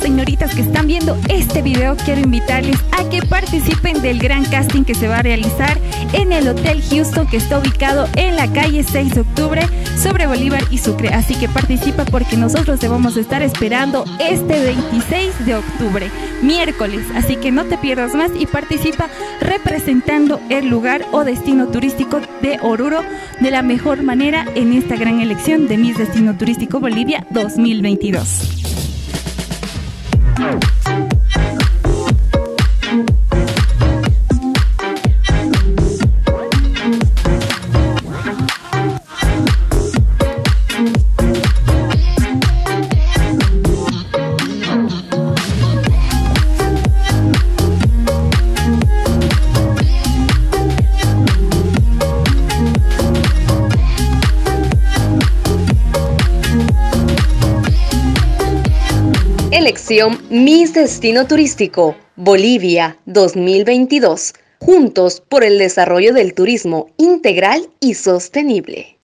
señoritas que están viendo este video, quiero invitarles a que participen del gran casting que se va a realizar en el Hotel Houston que está ubicado en la calle 6 de octubre sobre Bolívar y Sucre. Así que participa porque nosotros te vamos a estar esperando este 26 de octubre, miércoles. Así que no te pierdas más y participa representando el lugar o destino turístico de Oruro de la mejor manera en esta gran elección de Miss Destino Turístico Bolivia 2022. Oh. Elección Miss Destino Turístico Bolivia 2022. Juntos por el desarrollo del turismo integral y sostenible.